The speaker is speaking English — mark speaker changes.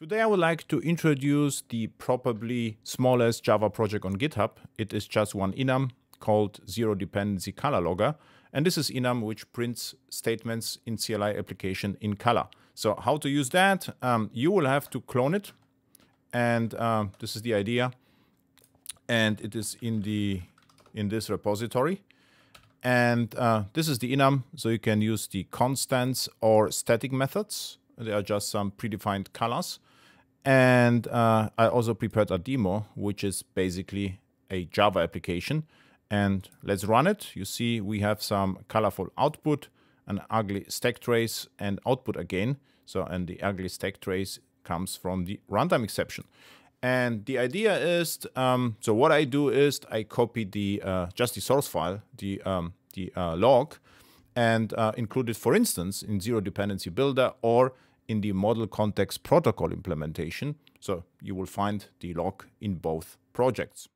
Speaker 1: Today I would like to introduce the probably smallest Java project on GitHub. It is just one enum called Zero Dependency Color Logger. And this is enum which prints statements in CLI application in color. So how to use that? Um, you will have to clone it. And uh, this is the idea. And it is in the in this repository. And uh, this is the enum. So you can use the constants or static methods. They are just some predefined colors. And uh, I also prepared a demo, which is basically a Java application. And let's run it. You see we have some colorful output, an ugly stack trace and output again. So, and the ugly stack trace comes from the runtime exception. And the idea is, um, so what I do is I copy the uh, just the source file, the um, the uh, log, and uh, include it, for instance, in Zero Dependency Builder or in the model context protocol implementation. So you will find the log in both projects.